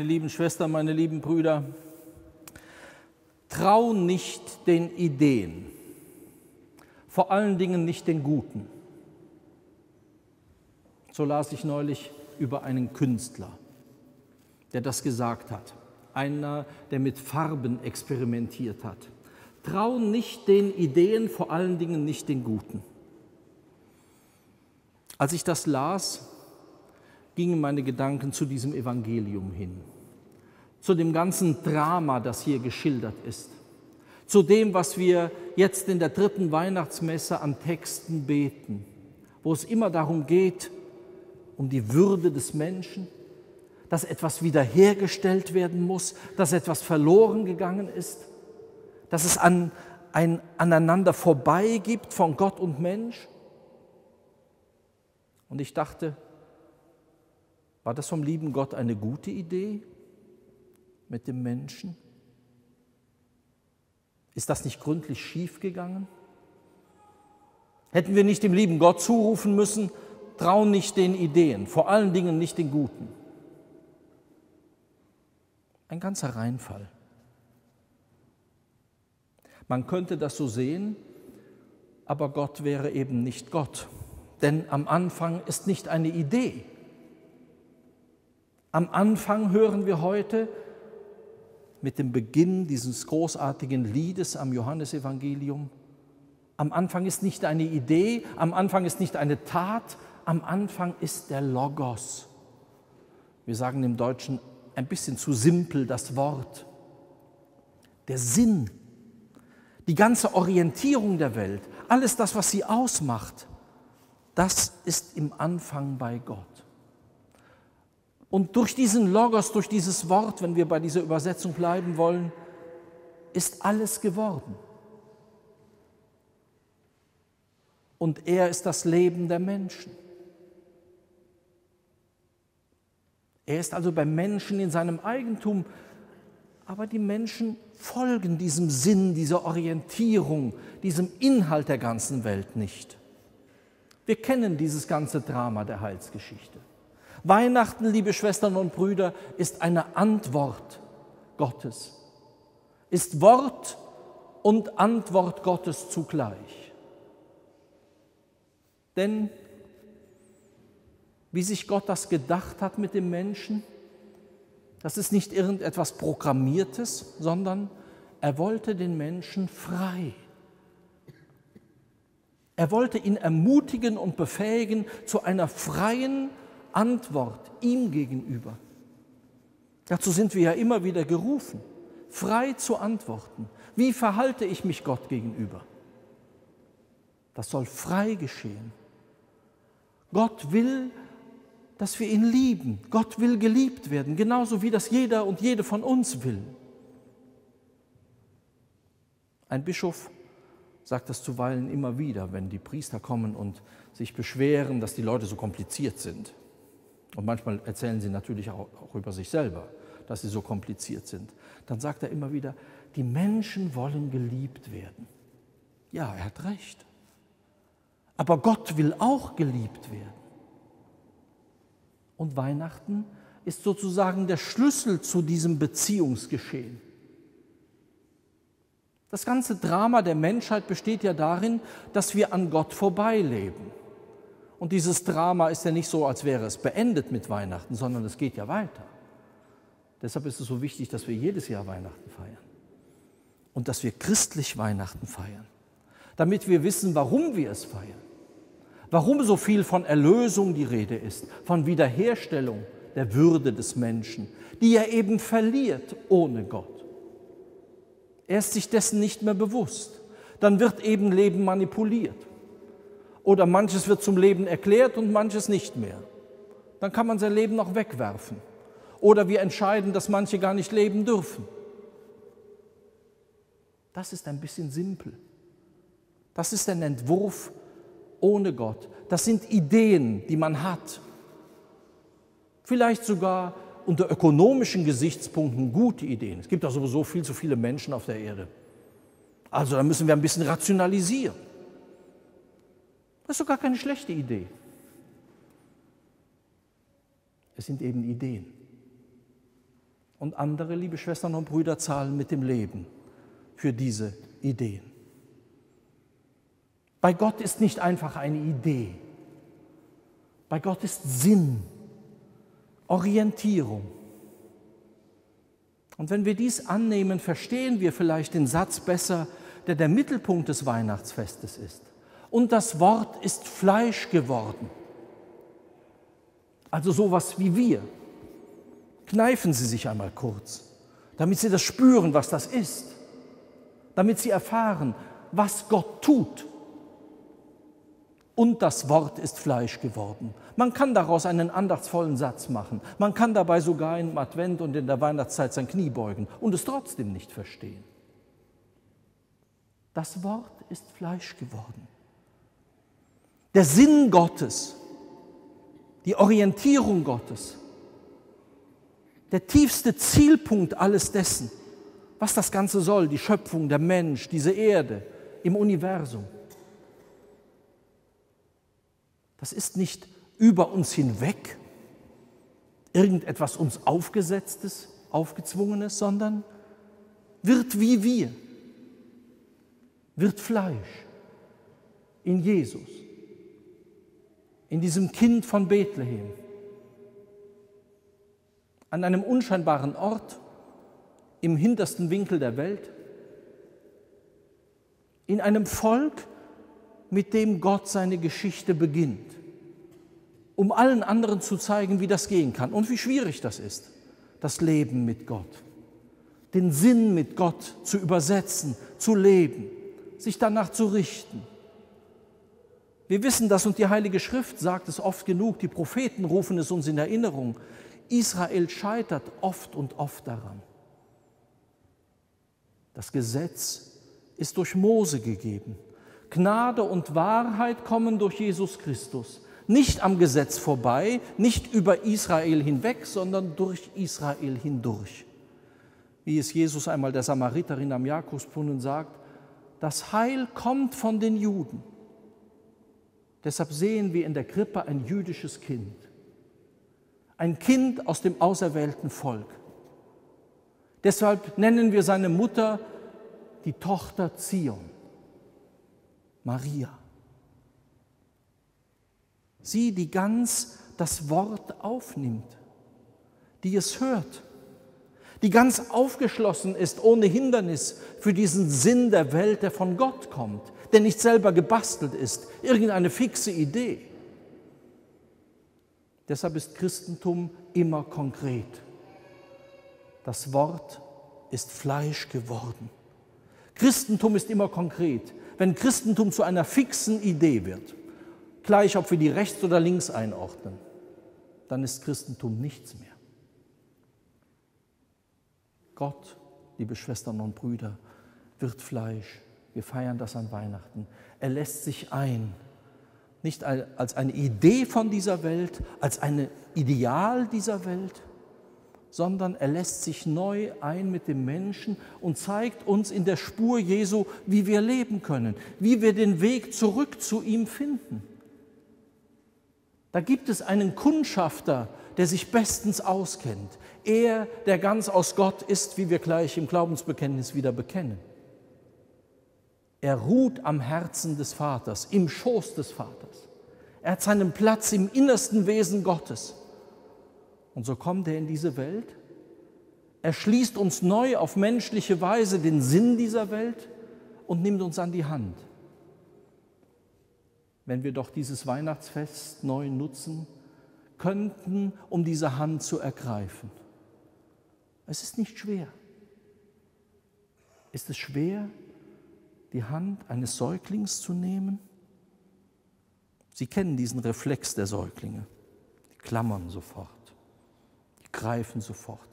Meine lieben Schwestern, meine lieben Brüder, trau nicht den Ideen, vor allen Dingen nicht den Guten. So las ich neulich über einen Künstler, der das gesagt hat. Einer, der mit Farben experimentiert hat. Trau nicht den Ideen, vor allen Dingen nicht den Guten. Als ich das las, gingen meine Gedanken zu diesem Evangelium hin, zu dem ganzen Drama, das hier geschildert ist, zu dem, was wir jetzt in der dritten Weihnachtsmesse an Texten beten, wo es immer darum geht, um die Würde des Menschen, dass etwas wiederhergestellt werden muss, dass etwas verloren gegangen ist, dass es an, ein aneinander vorbei gibt von Gott und Mensch. Und ich dachte, war das vom lieben Gott eine gute Idee mit dem Menschen? Ist das nicht gründlich schiefgegangen? Hätten wir nicht dem lieben Gott zurufen müssen, trauen nicht den Ideen, vor allen Dingen nicht den Guten. Ein ganzer Reinfall. Man könnte das so sehen, aber Gott wäre eben nicht Gott. Denn am Anfang ist nicht eine Idee. Am Anfang hören wir heute mit dem Beginn dieses großartigen Liedes am Johannesevangelium. Am Anfang ist nicht eine Idee, am Anfang ist nicht eine Tat, am Anfang ist der Logos. Wir sagen im Deutschen ein bisschen zu simpel das Wort. Der Sinn, die ganze Orientierung der Welt, alles das, was sie ausmacht, das ist im Anfang bei Gott. Und durch diesen Logos, durch dieses Wort, wenn wir bei dieser Übersetzung bleiben wollen, ist alles geworden. Und er ist das Leben der Menschen. Er ist also beim Menschen in seinem Eigentum, aber die Menschen folgen diesem Sinn, dieser Orientierung, diesem Inhalt der ganzen Welt nicht. Wir kennen dieses ganze Drama der Heilsgeschichte. Weihnachten, liebe Schwestern und Brüder, ist eine Antwort Gottes, ist Wort und Antwort Gottes zugleich. Denn wie sich Gott das gedacht hat mit dem Menschen. Das ist nicht irgendetwas Programmiertes, sondern er wollte den Menschen frei. Er wollte ihn ermutigen und befähigen zu einer freien Antwort ihm gegenüber. Dazu sind wir ja immer wieder gerufen, frei zu antworten. Wie verhalte ich mich Gott gegenüber? Das soll frei geschehen. Gott will, dass wir ihn lieben. Gott will geliebt werden, genauso wie das jeder und jede von uns will. Ein Bischof sagt das zuweilen immer wieder, wenn die Priester kommen und sich beschweren, dass die Leute so kompliziert sind. Und manchmal erzählen sie natürlich auch, über sich selber, dass sie so kompliziert sind. Dann sagt er immer wieder, die Menschen wollen geliebt werden. Ja, er hat recht. Aber Gott will auch geliebt werden. Und Weihnachten ist sozusagen der Schlüssel zu diesem Beziehungsgeschehen. Das ganze Drama der Menschheit besteht ja darin, dass wir an Gott vorbeileben. Und dieses Drama ist ja nicht so, als wäre es beendet mit Weihnachten, sondern es geht ja weiter. Deshalb ist es so wichtig, dass wir jedes Jahr Weihnachten feiern und dass wir christlich Weihnachten feiern, damit wir wissen, warum wir es feiern. Warum so viel von Erlösung die Rede ist, von Wiederherstellung der Würde des Menschen, die er eben verliert ohne Gott. Er ist sich dessen nicht mehr bewusst. Dann wird eben Leben manipuliert. Oder manches wird zum Leben erklärt und manches nicht mehr. Dann kann man sein Leben noch wegwerfen. Oder wir entscheiden, dass manche gar nicht leben dürfen. Das ist ein bisschen simpel. Das ist ein Entwurf ohne Gott. Das sind Ideen, die man hat. Vielleicht sogar unter ökonomischen Gesichtspunkten gute Ideen. Es gibt doch sowieso viel zu viele Menschen auf der Erde. Also da müssen wir ein bisschen rationalisieren. Das ist doch gar keine schlechte Idee. Es sind eben Ideen. Und andere, liebe Schwestern und Brüder, zahlen mit dem Leben für diese Ideen. Bei Gott ist nicht einfach eine Idee. Bei Gott ist Sinn, Orientierung. Und wenn wir dies annehmen, verstehen wir vielleicht den Satz besser, der der Mittelpunkt des Weihnachtsfestes ist. Und das Wort ist Fleisch geworden. Also sowas wie wir. Kneifen Sie sich einmal kurz, damit Sie das spüren, was das ist. Damit Sie erfahren, was Gott tut und das Wort ist Fleisch geworden. Man kann daraus einen andachtsvollen Satz machen. Man kann dabei sogar im Advent und in der Weihnachtszeit sein Knie beugen und es trotzdem nicht verstehen. Das Wort ist Fleisch geworden. Der Sinn Gottes, die Orientierung Gottes, der tiefste Zielpunkt alles dessen, was das Ganze soll, die Schöpfung, der Mensch, diese Erde im Universum. Das ist nicht über uns hinweg irgendetwas uns aufgesetztes, aufgezwungenes, sondern wird wie wir, wird Fleisch in Jesus, in diesem Kind von Bethlehem, an einem unscheinbaren Ort im hintersten Winkel der Welt, in einem Volk, mit dem Gott seine Geschichte beginnt, um allen anderen zu zeigen, wie das gehen kann und wie schwierig das ist, das Leben mit Gott, den Sinn mit Gott zu übersetzen, zu leben, sich danach zu richten. Wir wissen das und die Heilige Schrift sagt es oft genug, die Propheten rufen es uns in Erinnerung. Israel scheitert oft und oft daran. Das Gesetz ist durch Mose gegeben. Gnade und Wahrheit kommen durch Jesus Christus. Nicht am Gesetz vorbei, nicht über Israel hinweg, sondern durch Israel hindurch. Wie es Jesus einmal der Samariterin am Jakobsbrunnen sagt, das Heil kommt von den Juden. Deshalb sehen wir in der Krippe ein jüdisches Kind. Ein Kind aus dem auserwählten Volk. Deshalb nennen wir seine Mutter die Tochter Zion. Maria. Sie, die ganz das Wort aufnimmt, die es hört, die ganz aufgeschlossen ist, ohne Hindernis für diesen Sinn der Welt, der von Gott kommt, der nicht selber gebastelt ist, irgendeine fixe Idee. Deshalb ist Christentum immer konkret. Das Wort ist Fleisch geworden. Christentum ist immer konkret wenn Christentum zu einer fixen Idee wird, gleich ob wir die rechts oder links einordnen, dann ist Christentum nichts mehr. Gott, liebe Schwestern und Brüder, wird Fleisch. Wir feiern das an Weihnachten. Er lässt sich ein, nicht als eine Idee von dieser Welt, als ein Ideal dieser Welt, sondern er lässt sich neu ein mit dem Menschen und zeigt uns in der Spur Jesu, wie wir leben können, wie wir den Weg zurück zu ihm finden. Da gibt es einen Kundschafter, der sich bestens auskennt. Er, der ganz aus Gott ist, wie wir gleich im Glaubensbekenntnis wieder bekennen. Er ruht am Herzen des Vaters, im Schoß des Vaters. Er hat seinen Platz im innersten Wesen Gottes. Und so kommt er in diese Welt, erschließt uns neu auf menschliche Weise den Sinn dieser Welt und nimmt uns an die Hand. Wenn wir doch dieses Weihnachtsfest neu nutzen könnten, um diese Hand zu ergreifen. Es ist nicht schwer. Ist es schwer, die Hand eines Säuglings zu nehmen? Sie kennen diesen Reflex der Säuglinge. Die klammern sofort greifen sofort.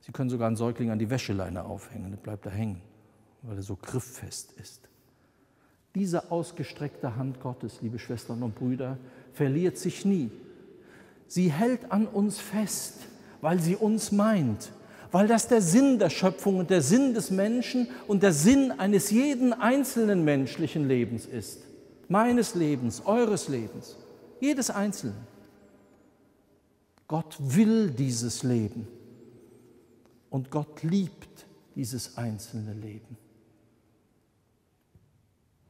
Sie können sogar einen Säugling an die Wäscheleine aufhängen, der bleibt da hängen, weil er so grifffest ist. Diese ausgestreckte Hand Gottes, liebe Schwestern und Brüder, verliert sich nie. Sie hält an uns fest, weil sie uns meint, weil das der Sinn der Schöpfung und der Sinn des Menschen und der Sinn eines jeden einzelnen menschlichen Lebens ist. Meines Lebens, eures Lebens, jedes Einzelnen. Gott will dieses Leben. Und Gott liebt dieses einzelne Leben.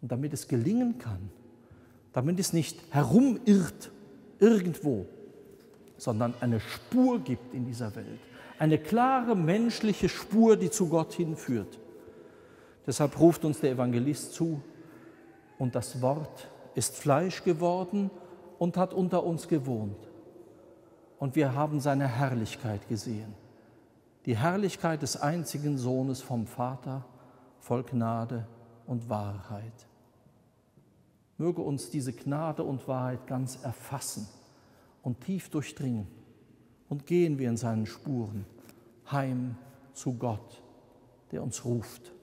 Und damit es gelingen kann, damit es nicht herumirrt irgendwo, sondern eine Spur gibt in dieser Welt, eine klare menschliche Spur, die zu Gott hinführt. Deshalb ruft uns der Evangelist zu, und das Wort ist Fleisch geworden und hat unter uns gewohnt. Und wir haben seine Herrlichkeit gesehen. Die Herrlichkeit des einzigen Sohnes vom Vater, voll Gnade und Wahrheit. Möge uns diese Gnade und Wahrheit ganz erfassen und tief durchdringen. Und gehen wir in seinen Spuren heim zu Gott, der uns ruft.